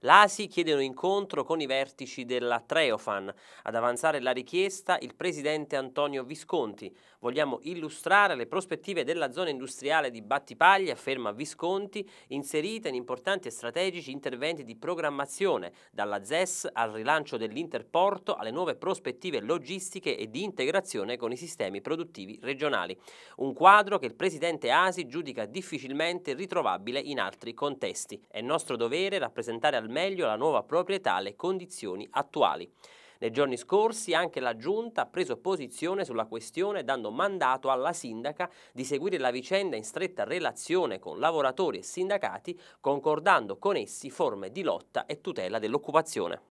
L'ASI chiede un incontro con i vertici della Treofan. Ad avanzare la richiesta il presidente Antonio Visconti. Vogliamo illustrare le prospettive della zona industriale di Battipaglia, afferma Visconti, inserita in importanti e strategici interventi di programmazione, dalla ZES al rilancio dell'interporto alle nuove prospettive logistiche e di integrazione con i sistemi produttivi regionali. Un quadro che il presidente ASI giudica difficilmente ritrovabile in altri contesti. È nostro dovere rappresentare al meglio la nuova proprietà alle condizioni attuali. Nei giorni scorsi anche la Giunta ha preso posizione sulla questione dando mandato alla sindaca di seguire la vicenda in stretta relazione con lavoratori e sindacati concordando con essi forme di lotta e tutela dell'occupazione.